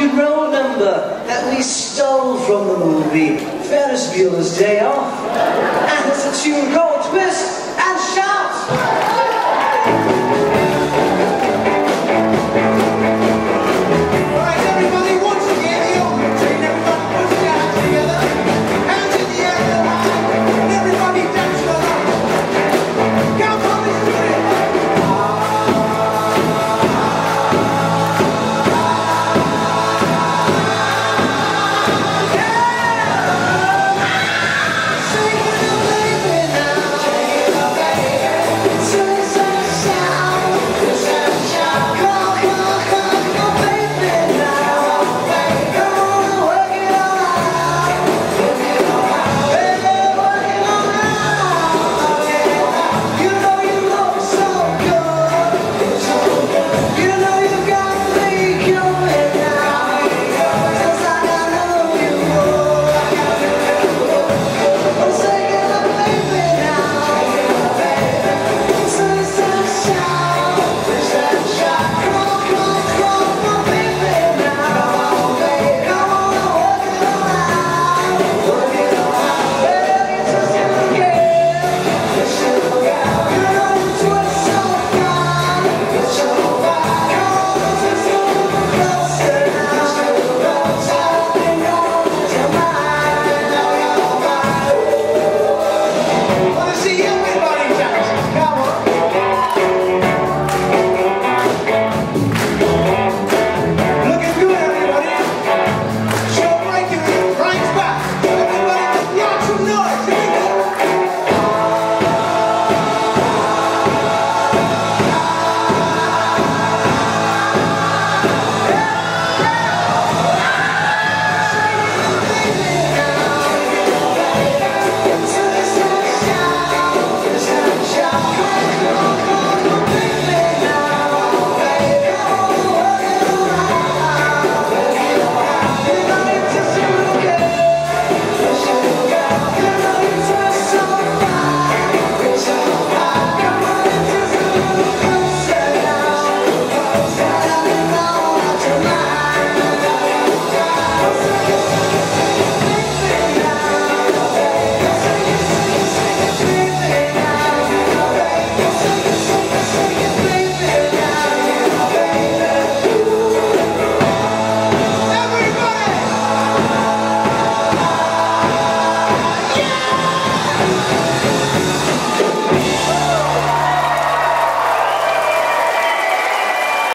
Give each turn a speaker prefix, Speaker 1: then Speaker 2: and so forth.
Speaker 1: You remember that we stole from the movie Ferris Bueller's Day Off. And it's a tune called Twist